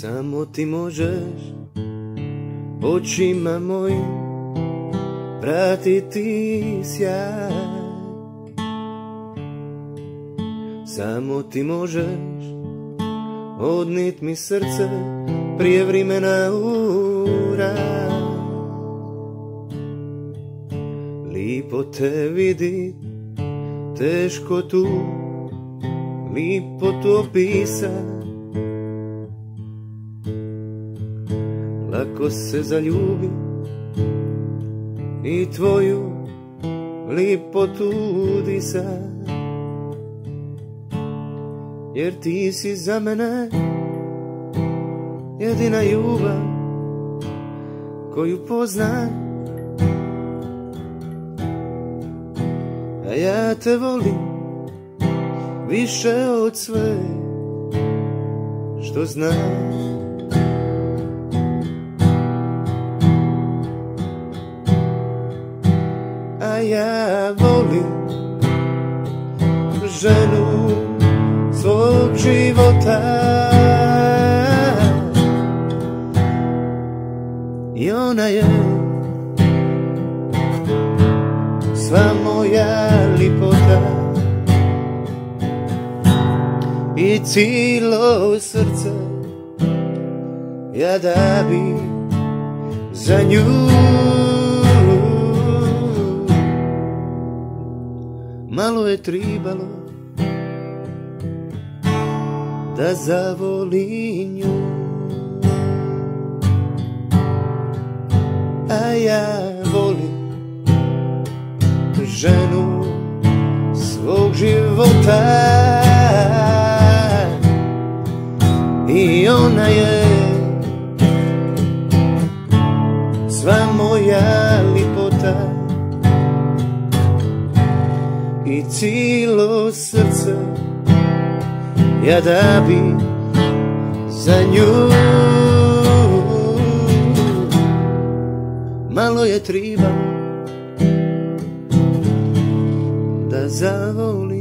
Samo ti možeš očima mojim pratiti sjaj. Samo ti možeš odnit mi srce prije vremena u raj Lipo te vidit, teško tu, lipo to pisat Lako se zaljubi i tvoju lipotu udisa Jer ti si za mene jedina ljubav koju poznam. A ja te volim više od sve što znam A ja volim ženu svog života. I ona je sva moja lipota. I cijelo srce ja da bi za nju Malo je tribalo da zavoli nju. A ja volim ženu svog života. I ona je sva moja lipota i cijelo srce. Ja da bi za nju. Malo je tribalo da zavoli